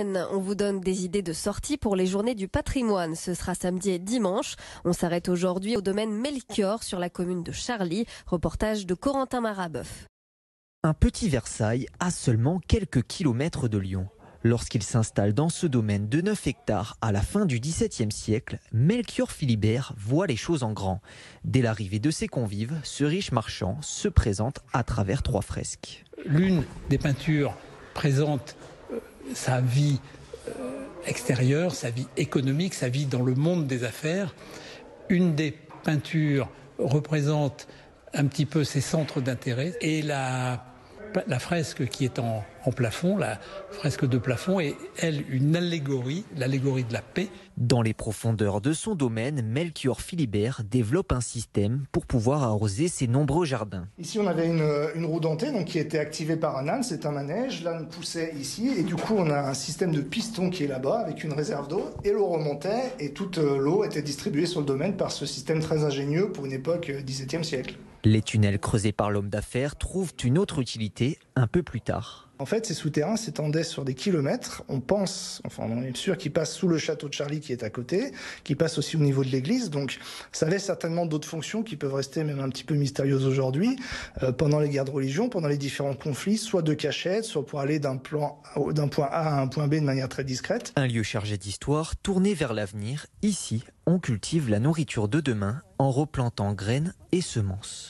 On vous donne des idées de sortie pour les journées du patrimoine. Ce sera samedi et dimanche. On s'arrête aujourd'hui au domaine Melchior sur la commune de Charlie. Reportage de Corentin Marabeuf. Un petit Versailles à seulement quelques kilomètres de Lyon. Lorsqu'il s'installe dans ce domaine de 9 hectares à la fin du XVIIe siècle, Melchior Philibert voit les choses en grand. Dès l'arrivée de ses convives, ce riche marchand se présente à travers trois fresques. L'une des peintures présente sa vie euh, extérieure, sa vie économique, sa vie dans le monde des affaires. Une des peintures représente un petit peu ses centres d'intérêt et la la fresque qui est en, plafond, la fresque de plafond, est, elle, une allégorie, l'allégorie de la paix. Dans les profondeurs de son domaine, Melchior Philibert développe un système pour pouvoir arroser ses nombreux jardins. Ici, on avait une, roue dentée donc, qui était activée par un âne, c'est un manège. L'âne poussait ici, et du coup, on a un système de piston qui est là-bas, avec une réserve d'eau, et l'eau remontait, et toute euh, l'eau était distribuée sur le domaine par ce système très ingénieux pour une époque XVIIe euh, siècle. Les tunnels creusés par l'homme d'affaires trouvent une autre utilité un peu plus tard. En fait, ces souterrains s'étendaient sur des kilomètres. On pense, enfin, on est sûr qu'ils passent sous le château de Charlie qui est à côté, qui passent aussi au niveau de l'église. Donc, ça avait certainement d'autres fonctions qui peuvent rester même un petit peu mystérieuses aujourd'hui. Euh, pendant les guerres de religion, pendant les différents conflits, soit de cachette, soit pour aller d'un point A à un point B de manière très discrète. Un lieu chargé d'histoire, tourné vers l'avenir. Ici, on cultive la nourriture de demain en replantant graines et semences.